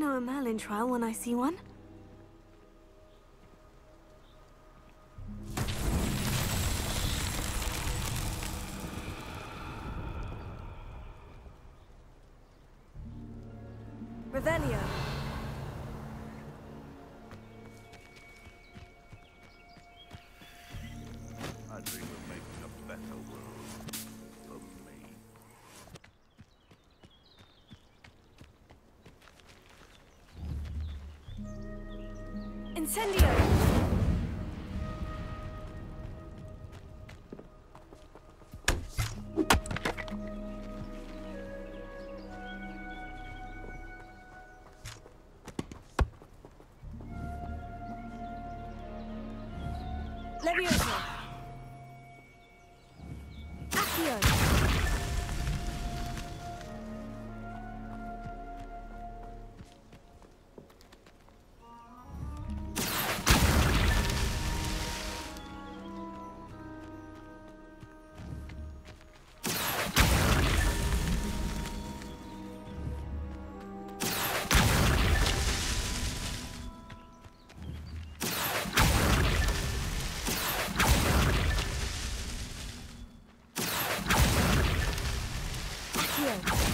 know a Merlin trial when I see one. Accio!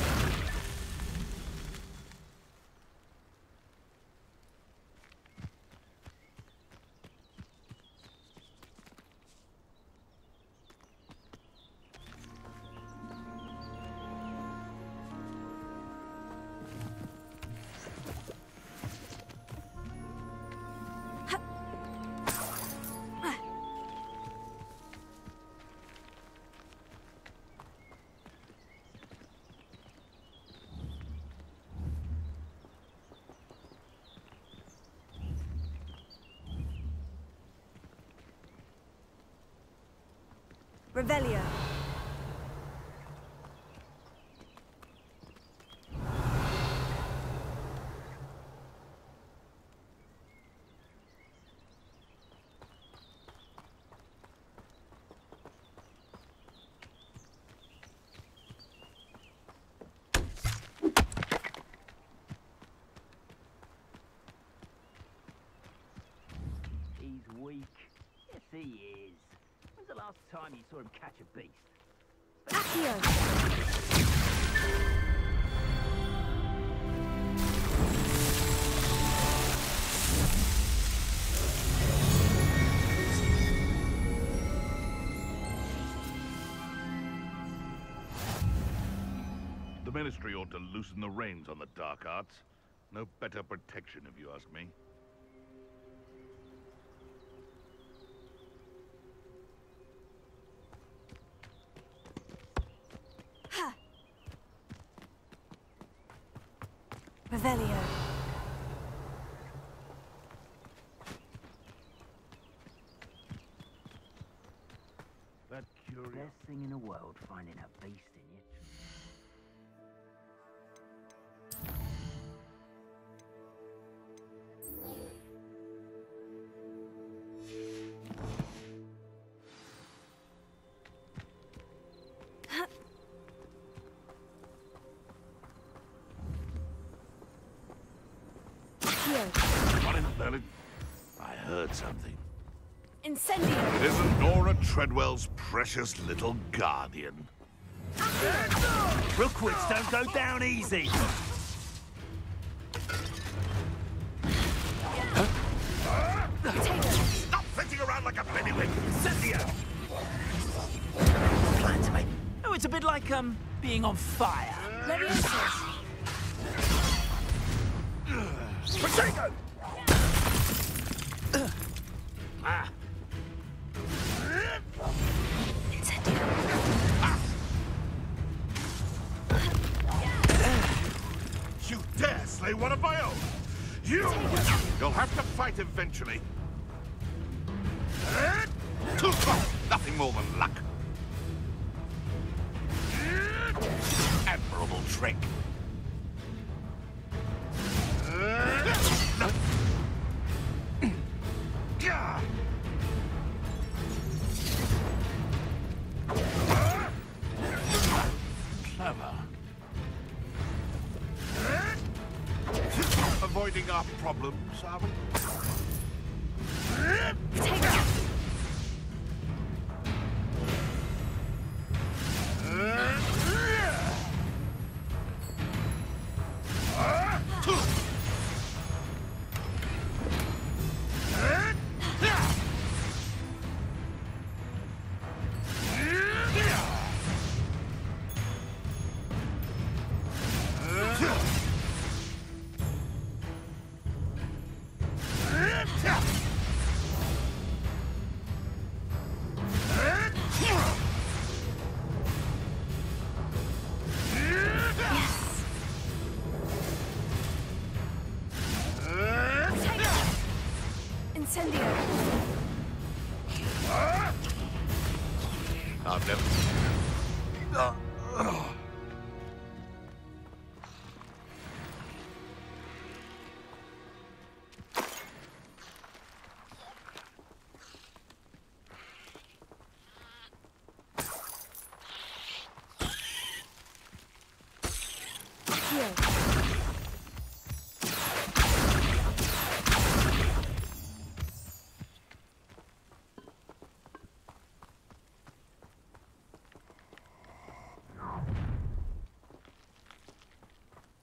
Revelio. He's weak. Yes, he is. When's the last time you saw him catch a beast? Accio! The Ministry ought to loosen the reins on the dark arts. No better protection, if you ask me. Revelio. That curious... Best thing in the world, finding a beast in heard something. Incendio! It isn't Nora Treadwell's precious little guardian. Rookwoods don't go down easy. Stop flitting around like a bennywig! Cynthia! Plan to make. Oh, it's a bit like um being on fire. Levioso! Pacheco! Ah, Take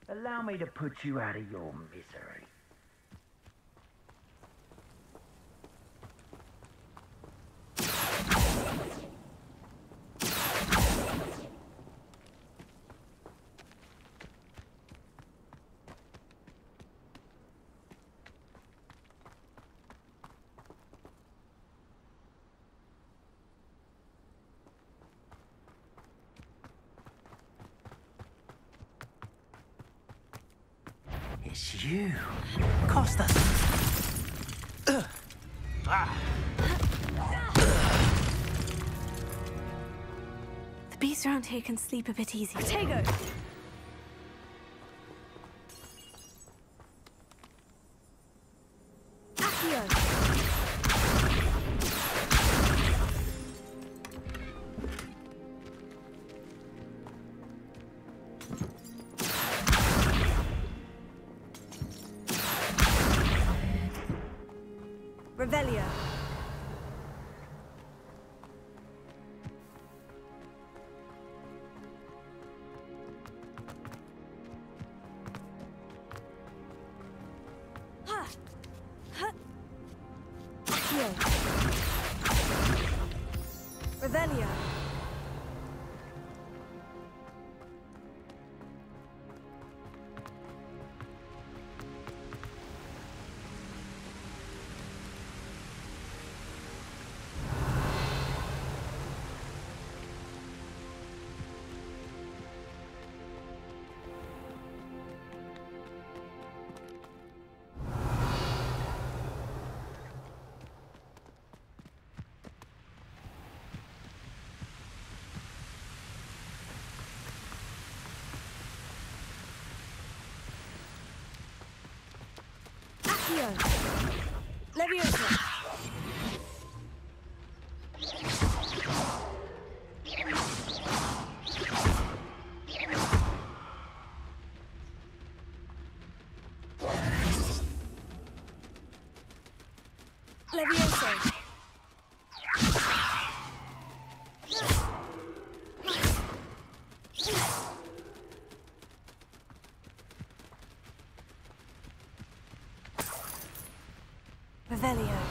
Allow me to put you out of your misery. It's you, Costa. The beasts around here can sleep a bit easier. Protego. Revelio.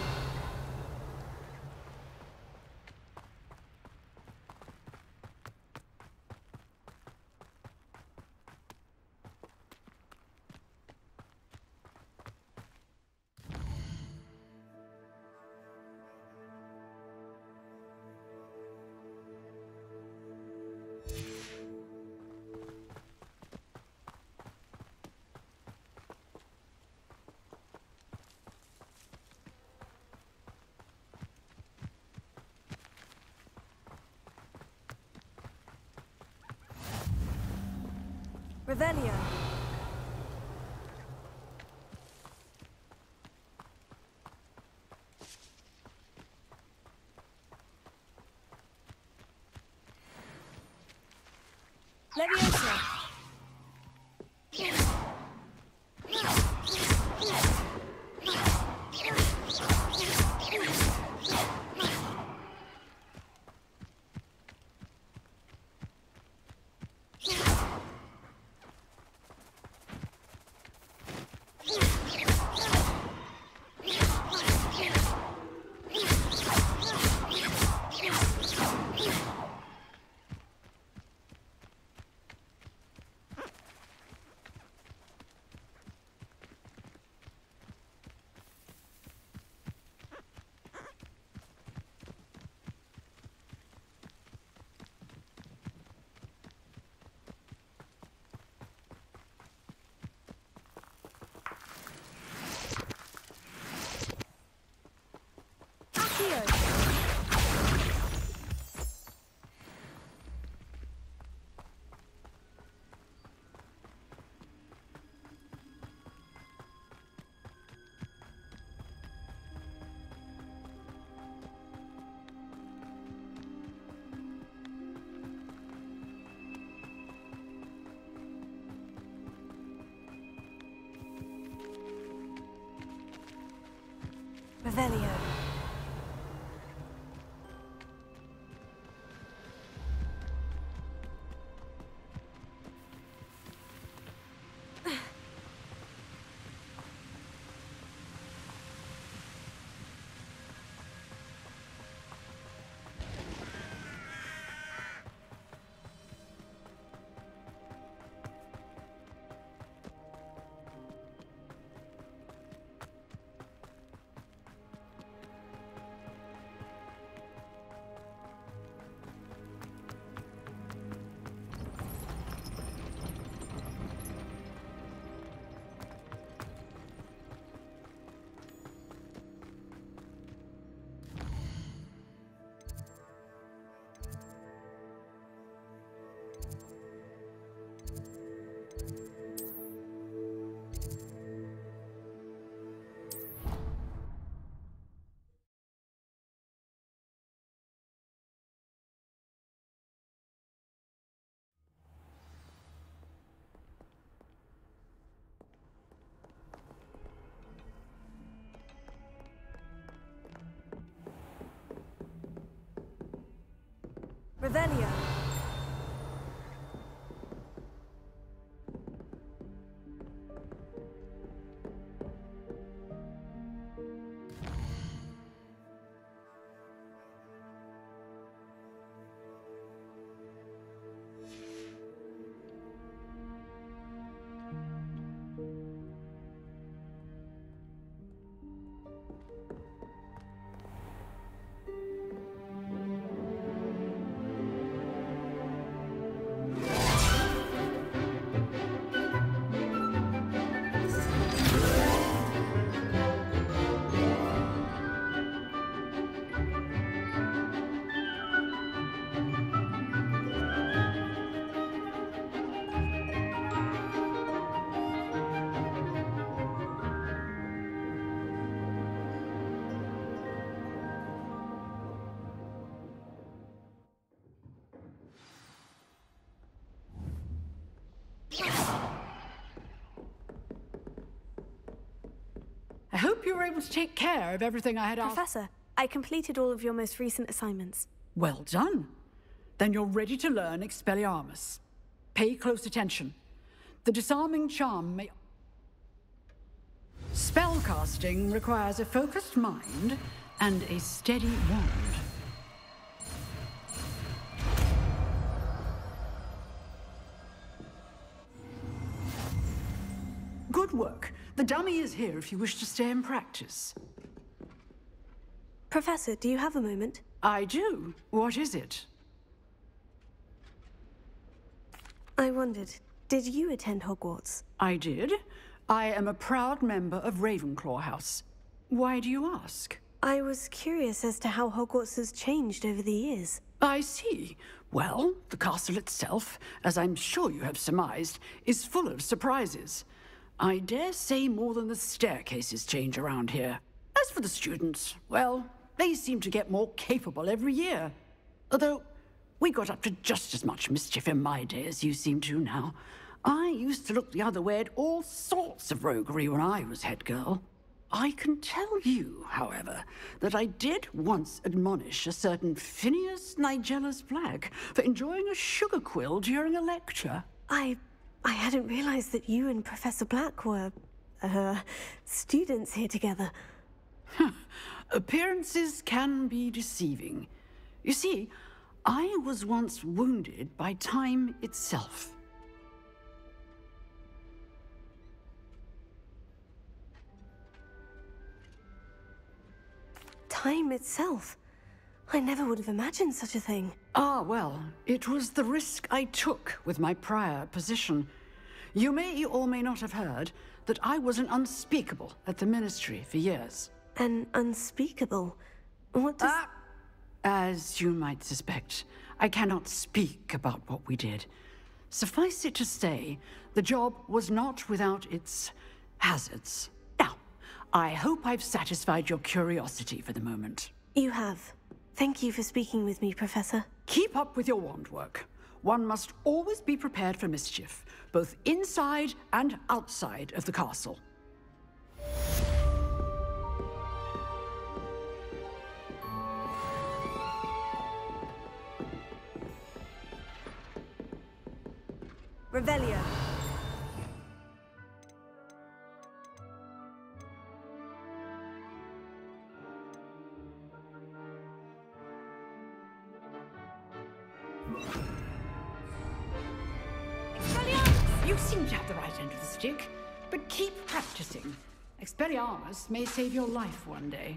Revelio. Accio! Revelio. Revelio. Hope you were able to take care of everything I had asked. Professor, I completed all of your most recent assignments. Well done. Then you're ready to learn Expelliarmus. Pay close attention. The disarming charm may. Spellcasting requires a focused mind and a steady wand. Good work. The dummy is here if you wish to stay and practice. Professor, do you have a moment? I do. What is it? I wondered, did you attend Hogwarts? I did. I am a proud member of Ravenclaw House. Why do you ask? I was curious as to how Hogwarts has changed over the years. I see. Well, the castle itself, as I'm sure you have surmised, is full of surprises. I dare say more than the staircases change around here. As for the students, well, they seem to get more capable every year. Although, we got up to just as much mischief in my day as you seem to now. I used to look the other way at all sorts of roguery when I was head girl. I can tell you, however, that I did once admonish a certain Phineas Nigellus Black for enjoying a sugar quill during a lecture. I. I hadn't realized that you and Professor Black were. uh. students here together. Appearances can be deceiving. You see, I was once wounded by time itself. Time itself. I never would have imagined such a thing. Ah, well, it was the risk I took with my prior position. You may or may not have heard that I was an unspeakable at the Ministry for years. An unspeakable. What does... Ah, as you might suspect, I cannot speak about what we did. Suffice it to say, the job was not without its hazards. Now, I hope I've satisfied your curiosity for the moment. You have. Thank you for speaking with me, Professor. Keep up with your wand work. One must always be prepared for mischief, both inside and outside of the castle. Revelio. May save your life one day.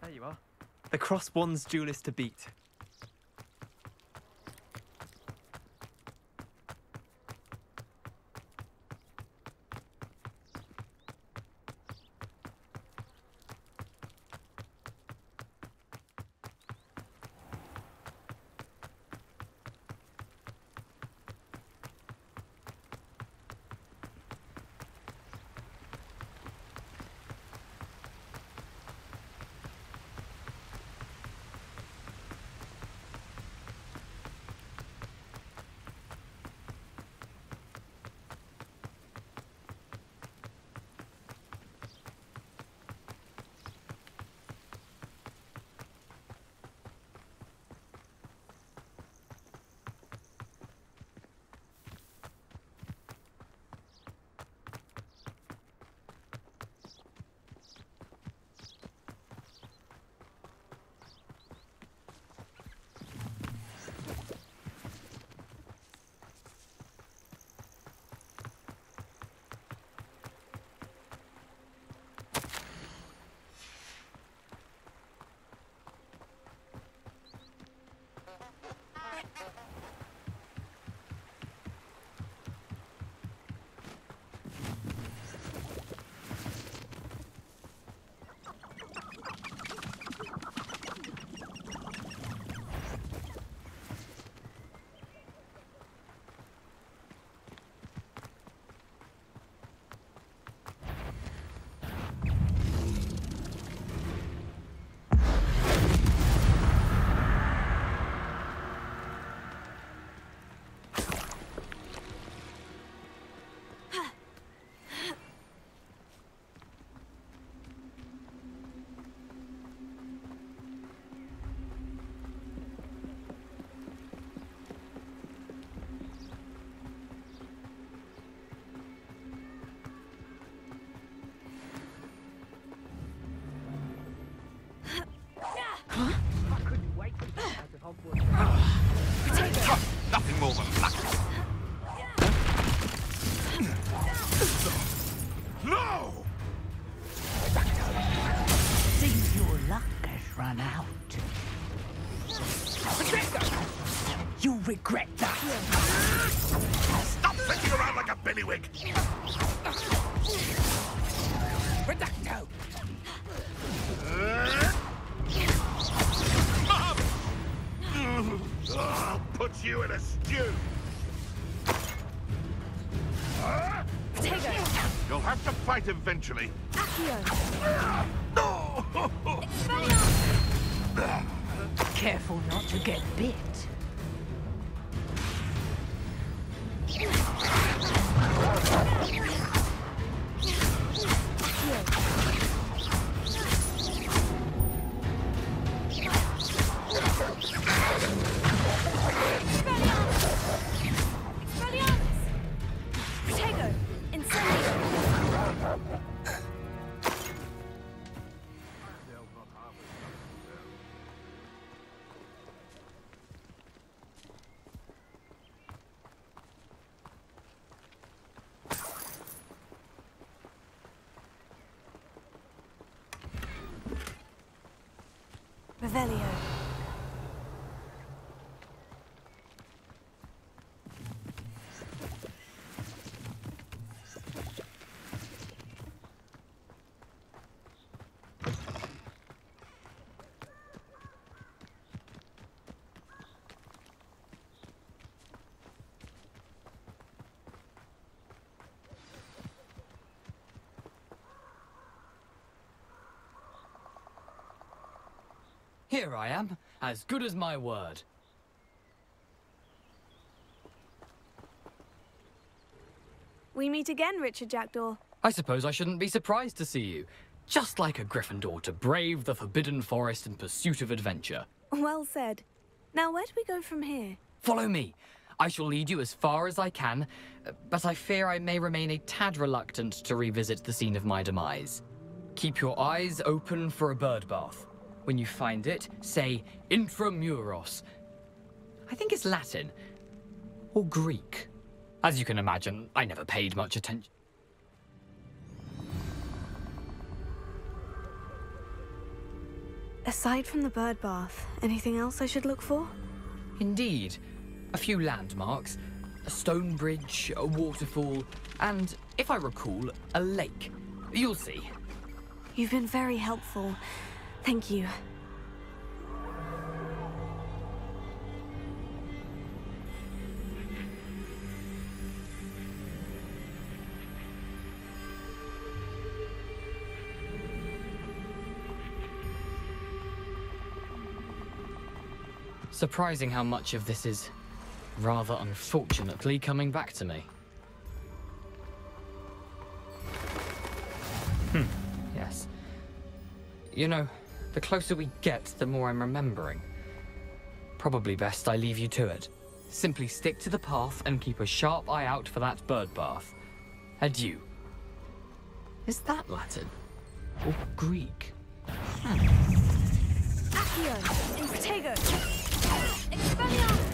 There you are. The cross wands duelist to beat. I'll put you in a stew! You'll have to fight eventually. Accio! Careful not to get bit. Here I am, as good as my word. We meet again, Richard Jackdaw. I suppose I shouldn't be surprised to see you. Just like a Gryffindor to brave the Forbidden Forest in pursuit of adventure. Well said. Now, where do we go from here? Follow me. I shall lead you as far as I can, but I fear I may remain a tad reluctant to revisit the scene of my demise. Keep your eyes open for a bird bath. When you find it, say intramuros. I think it's Latin. Or Greek. As you can imagine, I never paid much attention. Aside from the bird bath, anything else I should look for? Indeed. A few landmarks, a stone bridge, a waterfall, and, if I recall, a lake. You'll see. You've been very helpful. Thank you. Surprising how much of this is, rather unfortunately, coming back to me. Hmm, yes. You know, the closer we get, the more I'm remembering. Probably best I leave you to it. Simply stick to the path and keep a sharp eye out for that bird bath. Adieu. Is that Latin? Or Greek? Accio! Expelliarmus!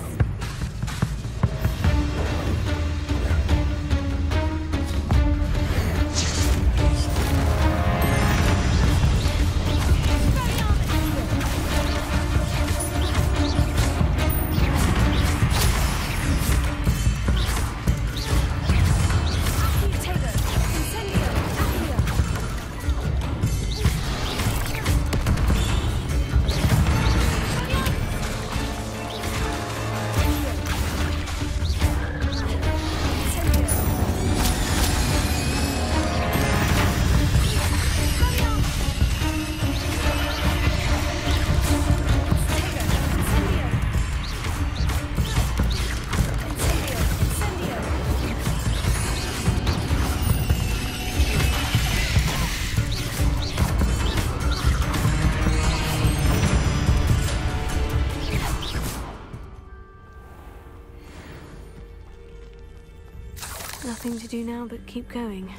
to do now but keep going.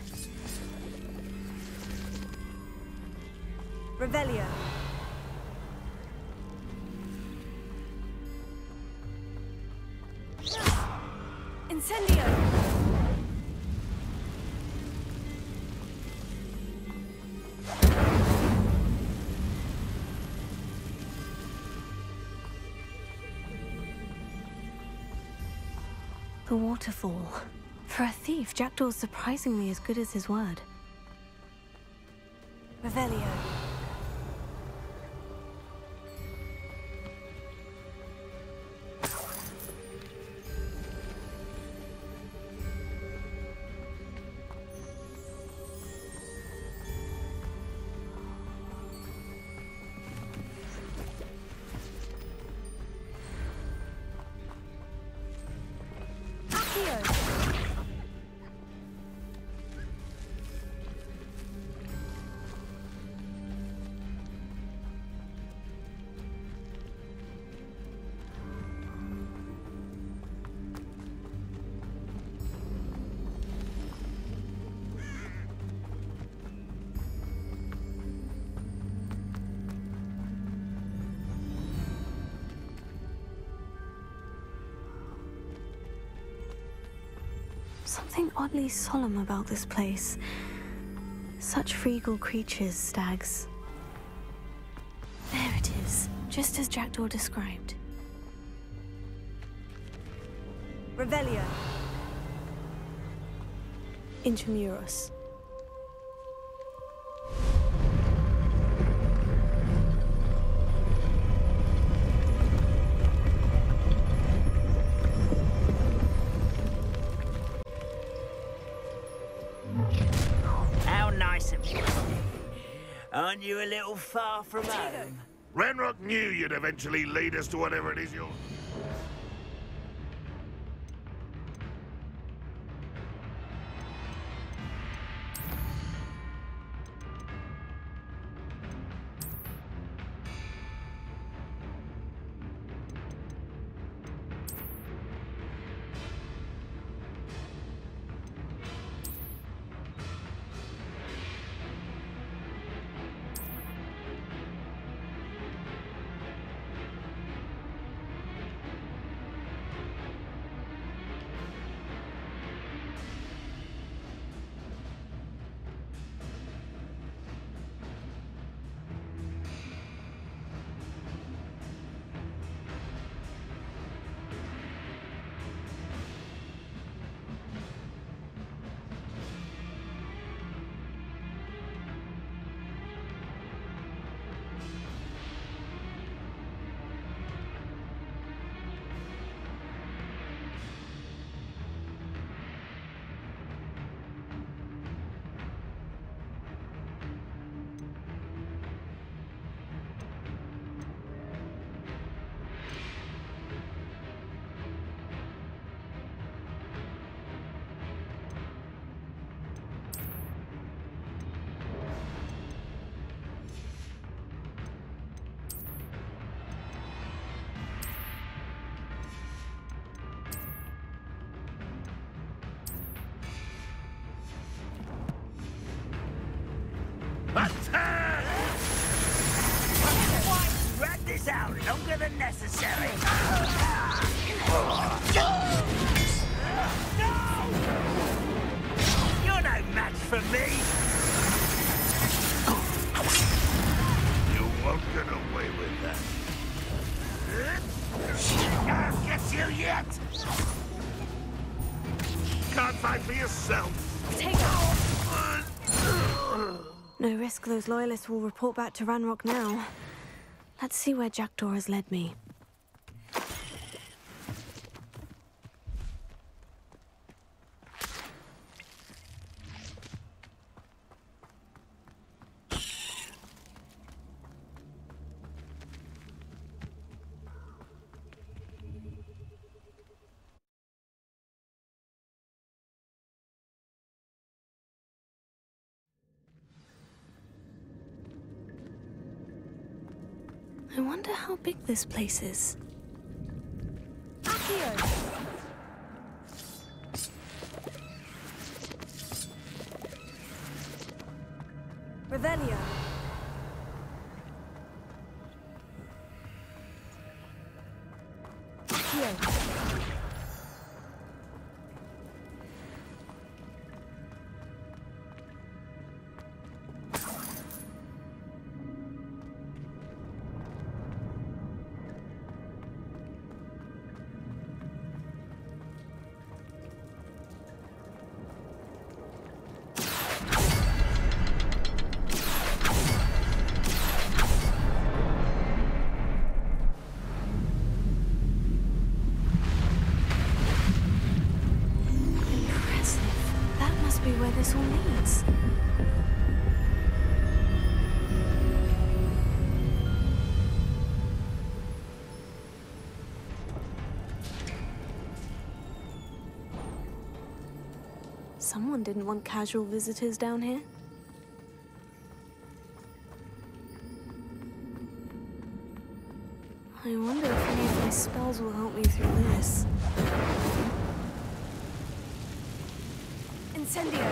Revelio. Incendio! The waterfall. For a thief, Jackdaw's surprisingly as good as his word. Revelio. Something oddly solemn about this place. Such regal creatures, stags. There it is, just as Jackdaw described. Revelio. Intramuros. You a little far from home? Ranrock knew you'd eventually lead us to whatever it is you're... this out longer than necessary? No! You're no match for me! You won't get away with that. Can't get you yet! Can't fight for yourself. Take uh, no risk those loyalists will report back to Ranrock now. Let's see where Jackdaw has led me. I wonder how big this place is. Revelio. Want casual visitors down here. I wonder if any of my spells will help me through this. Incendio!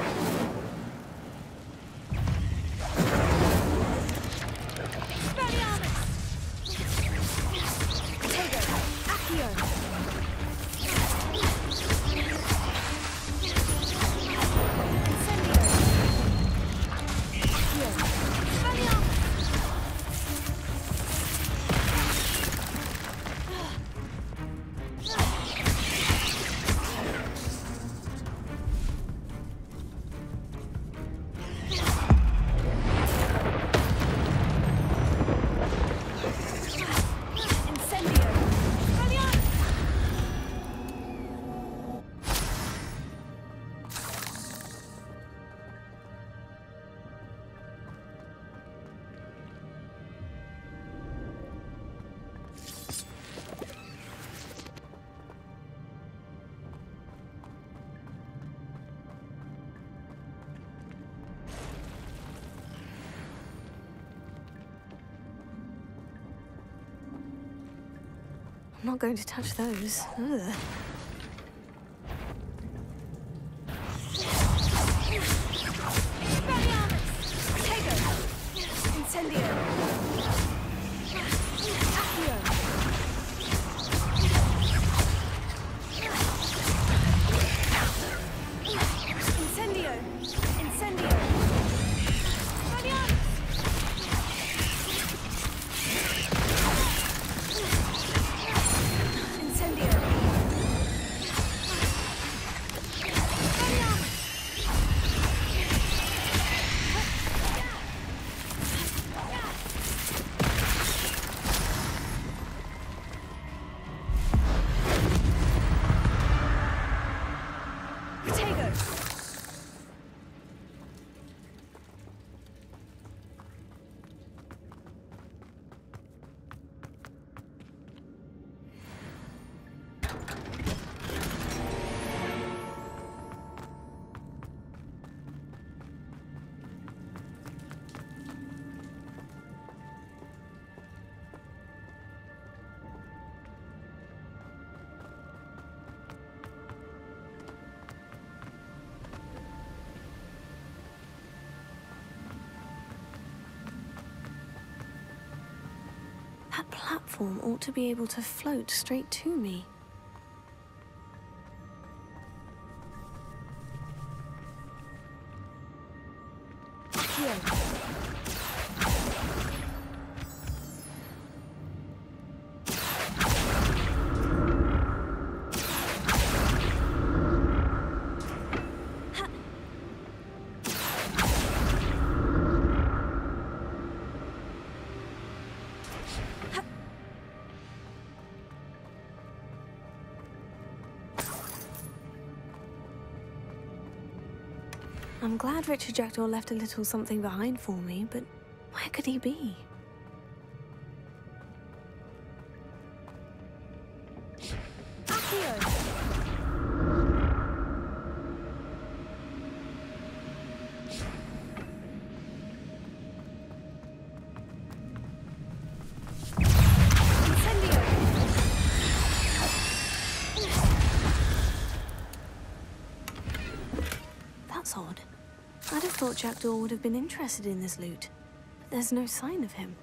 I'm not going to touch those. Ugh. That platform ought to be able to float straight to me. Glad Richard Jackdaw left a little something behind for me, but where could he be? Have would have been interested in this loot. But there's no sign of him.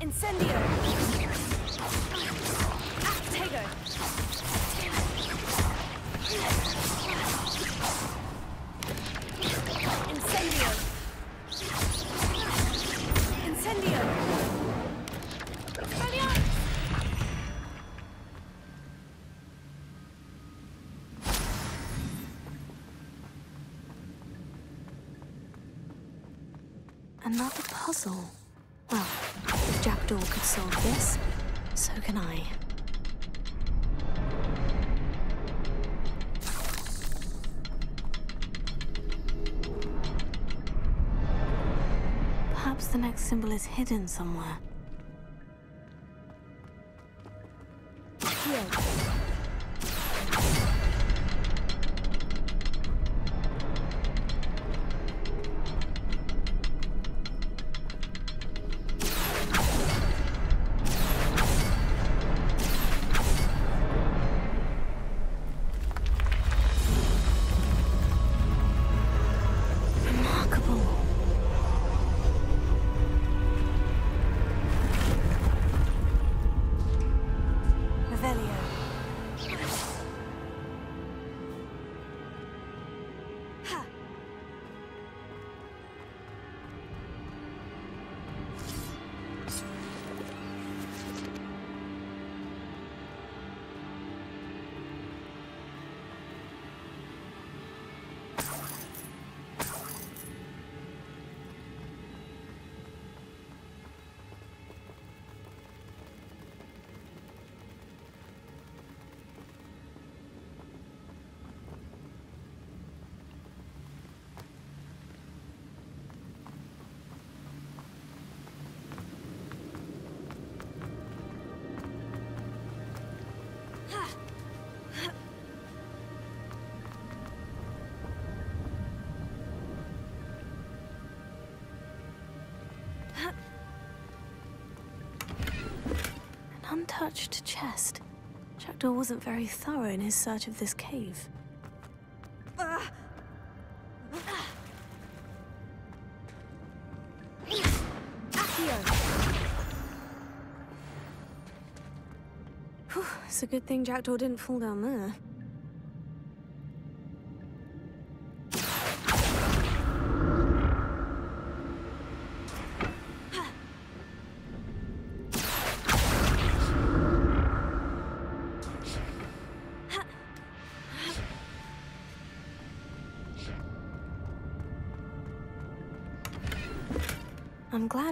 Incendio! Another puzzle. Well, if Jackdaw could solve this, so can I. Perhaps the next symbol is hidden somewhere. Untouched chest. Jackdaw wasn't very thorough in his search of this cave. Whew, It's a good thing Jackdaw didn't fall down there.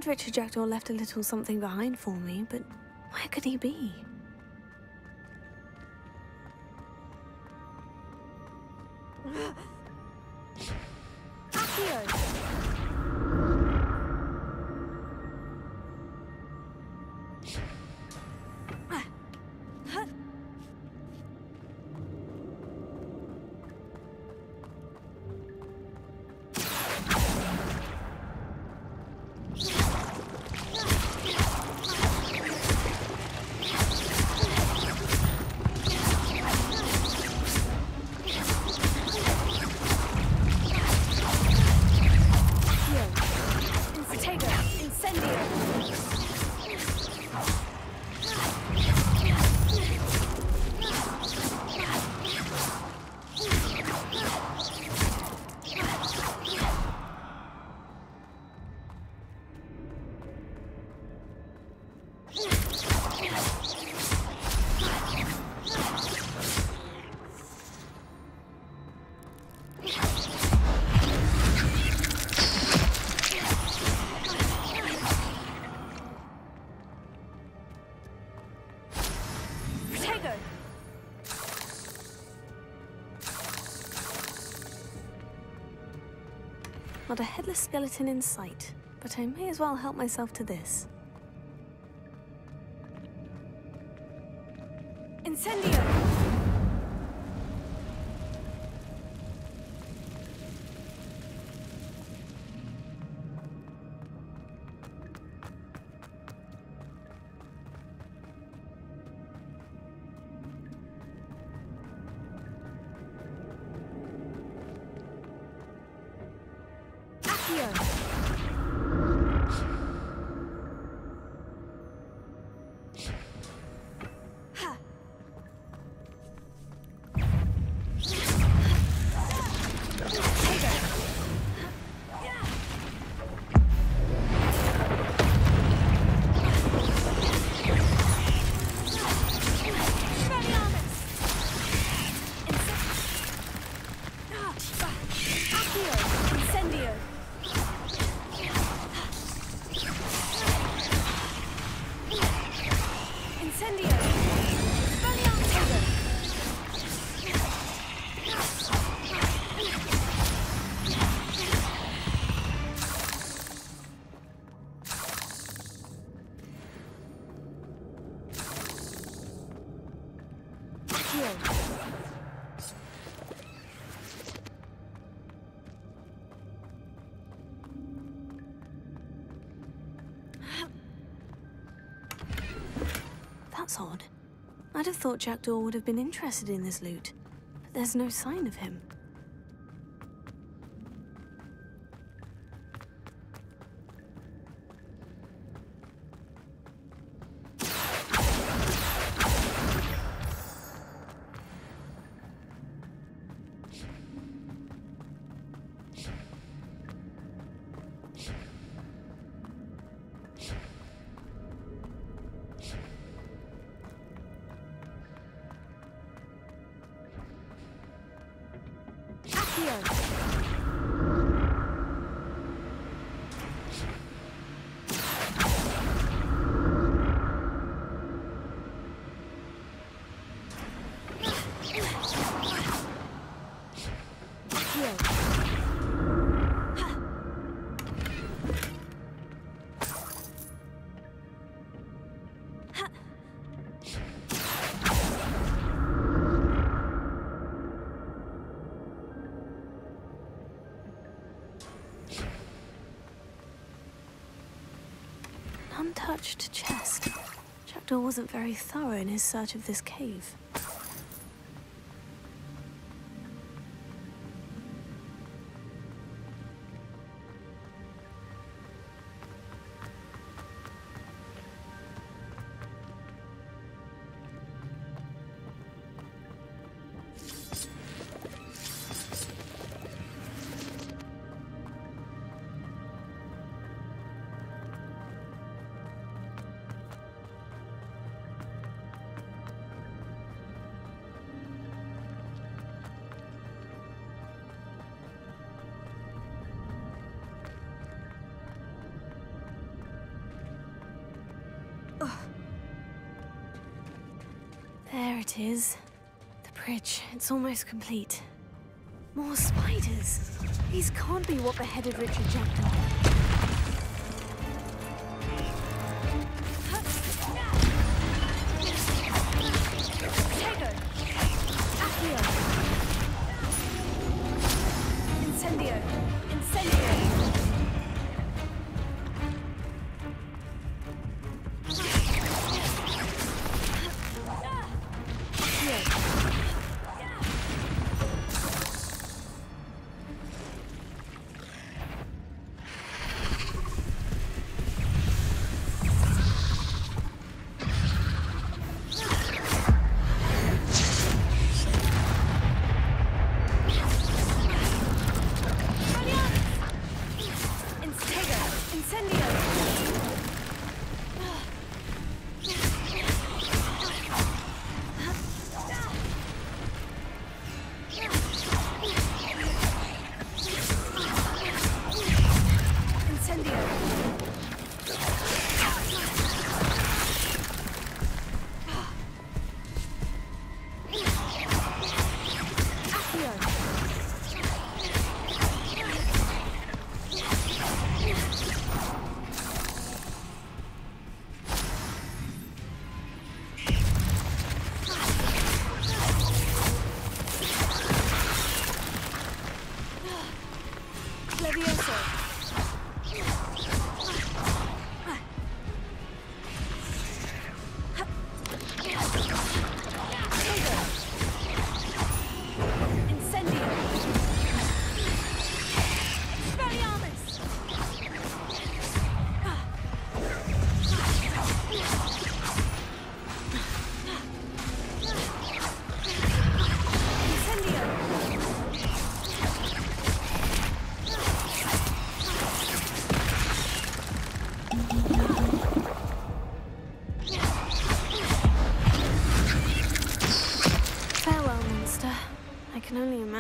Richard Jackdaw left a little something behind for me, but where could he be? Not a headless skeleton in sight, but I may as well help myself to this. I'd have thought Jackdaw would have been interested in this loot, but there's no sign of him. Chest. Jackdaw wasn't very thorough in his search of this cave. Is. The bridge. It's almost complete. More spiders. These can't be what the beheaded Richard Jackdaw.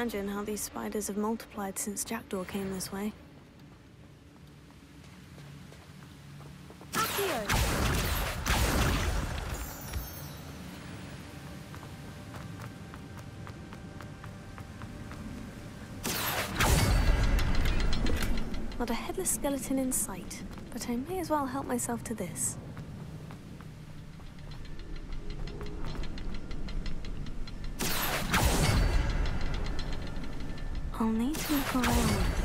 Imagine how these spiders have multiplied since Jackdaw came this way. Not a headless skeleton in sight, but I may as well help myself to this. I'll need to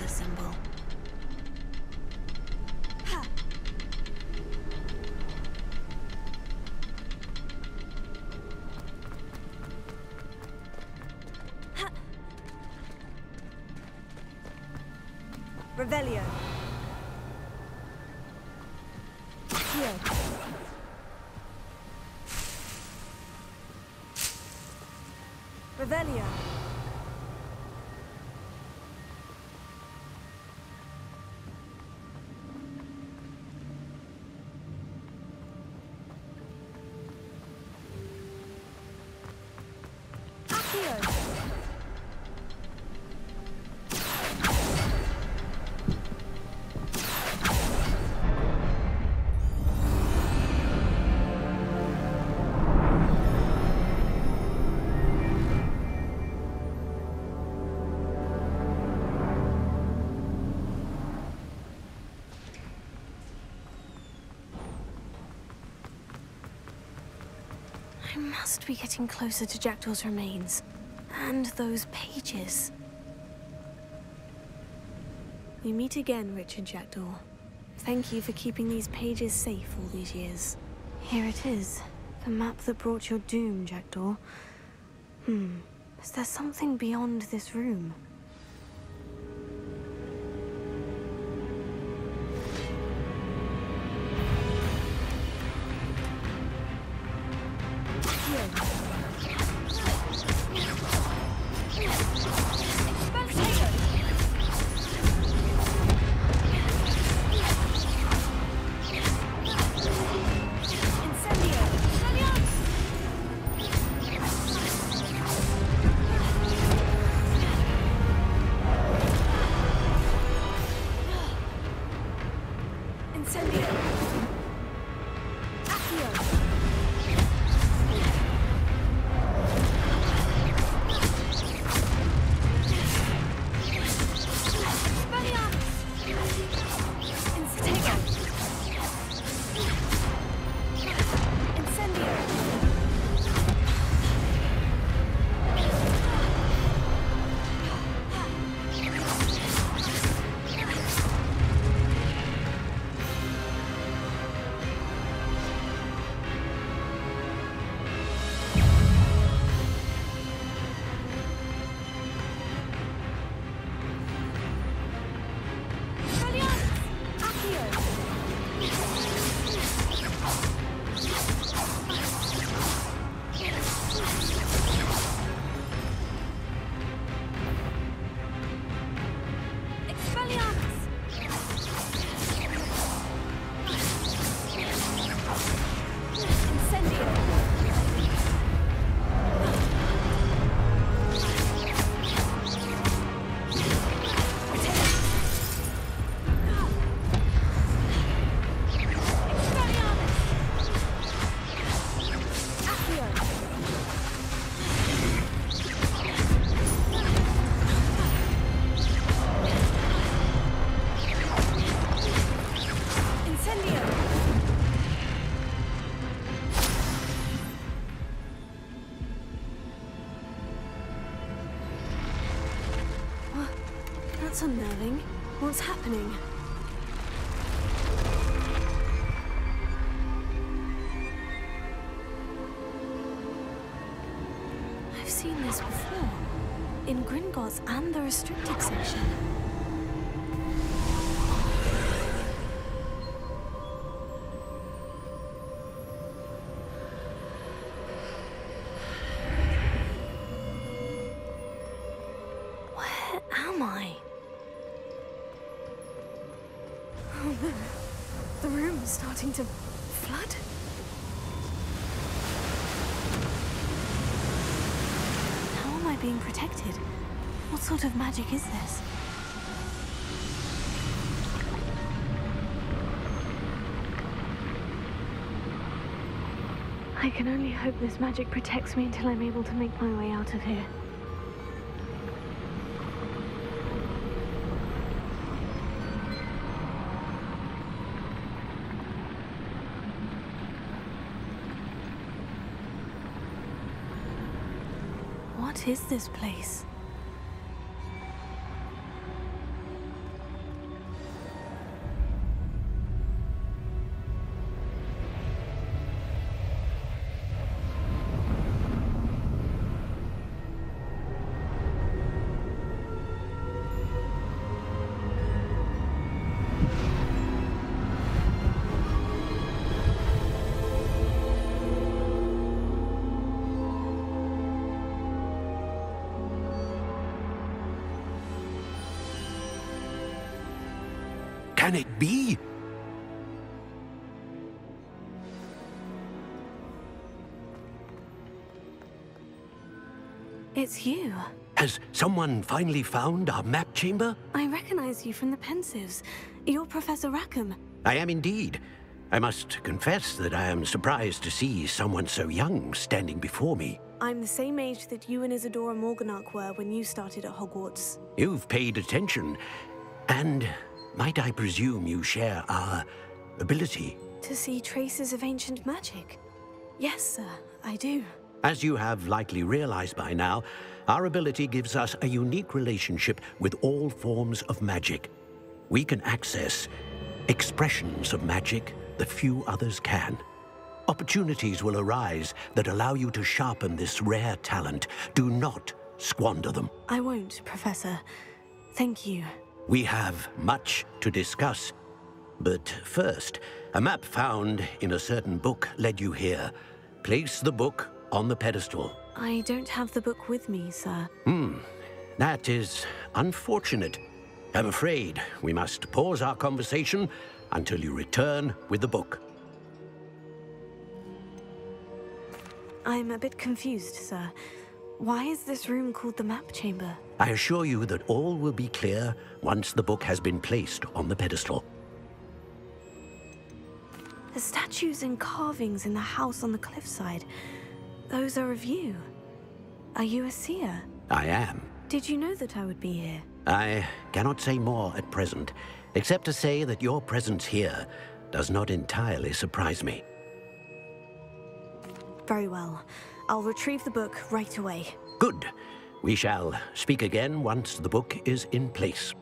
must be getting closer to Jackdaw's remains. And those pages. We meet again, Richard Jackdaw. Thank you for keeping these pages safe all these years. Here it is. The map that brought your doom, Jackdaw. Hmm. Is there something beyond this room? That's unnerving. What's happening? I've seen this before. In Gringotts and the restricted section. Sort of magic is this? I can only hope this magic protects me until I'm able to make my way out of here. What is this place? Can it be? It's you. Has someone finally found our map chamber? I recognize you from the Pensieves. You're Professor Rackham. I am indeed. I must confess that I am surprised to see someone so young standing before me. I'm the same age that you and Isidora Morganach were when you started at Hogwarts. You've paid attention. And might I presume you share our ability? To see traces of ancient magic? Yes, sir, I do. As you have likely realized by now, our ability gives us a unique relationship with all forms of magic. We can access expressions of magic that few others can. Opportunities will arise that allow you to sharpen this rare talent. Do not squander them. I won't, Professor. Thank you. We have much to discuss. But first, a map found in a certain book led you here. Place the book on the pedestal. I don't have the book with me, sir. Hmm. That is unfortunate. I'm afraid we must pause our conversation until you return with the book. I'm a bit confused, sir. Why is this room called the map chamber? I assure you that all will be clear once the book has been placed on the pedestal. The statues and carvings in the house on the cliffside. Those are of you. Are you a seer? I am. Did you know that I would be here? I cannot say more at present, except to say that your presence here does not entirely surprise me. Very well. I'll retrieve the book right away. Good. We shall speak again once the book is in place.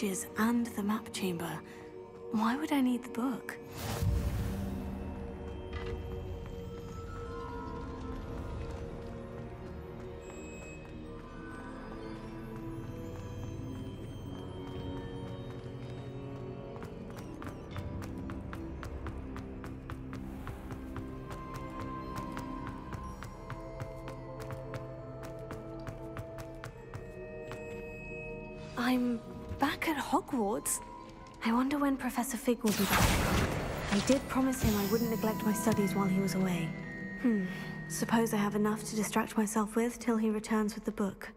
Pages and the map chamber. Why would I need the book? I'm back at Hogwarts. I wonder when Professor Fig will be back. I did promise him I wouldn't neglect my studies while he was away. Hmm. Suppose I have enough to distract myself with till he returns with the book.